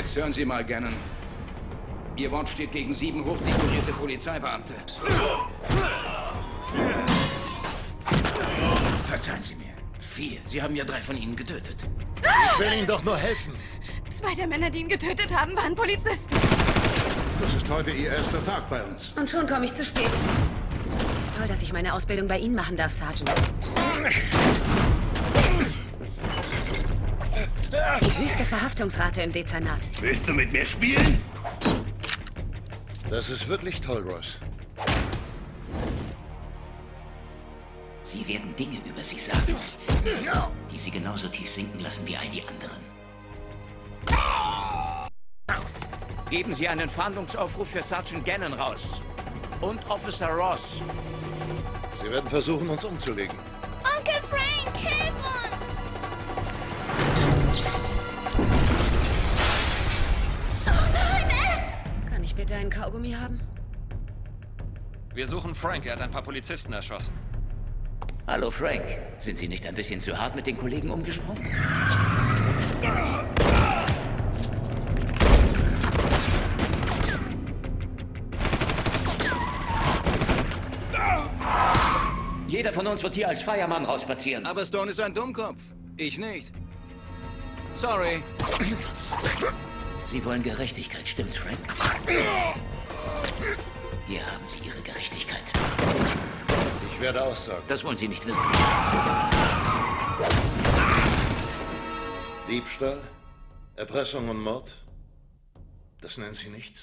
Jetzt hören Sie mal, Gannon. Ihr Wort steht gegen sieben hochdekorierte Polizeibeamte. Verzeihen Sie mir. Vier. Sie haben ja drei von ihnen getötet. Ich will Ihnen doch nur helfen. Zwei der Männer, die ihn getötet haben, waren Polizisten. Das ist heute Ihr erster Tag bei uns. Und schon komme ich zu spät. Ist toll, dass ich meine Ausbildung bei Ihnen machen darf, Sergeant. Höchste Verhaftungsrate im Dezernat. Willst du mit mir spielen? Das ist wirklich toll, Ross. Sie werden Dinge über Sie sagen, die Sie genauso tief sinken lassen wie all die anderen. Geben Sie einen Fahndungsaufruf für Sergeant Gannon raus. Und Officer Ross. Sie werden versuchen, uns umzulegen. Ich bitte einen Kaugummi haben? Wir suchen Frank. Er hat ein paar Polizisten erschossen. Hallo Frank, sind Sie nicht ein bisschen zu hart mit den Kollegen umgesprungen? Jeder von uns wird hier als Feiermann rausspazieren. Aber Stone ist ein Dummkopf. Ich nicht. Sorry. Sie wollen Gerechtigkeit, stimmt's, Frank? Hier haben Sie Ihre Gerechtigkeit. Ich werde aussagen. Das wollen Sie nicht wirklich. Diebstahl, Erpressung und Mord. Das nennen Sie nichts.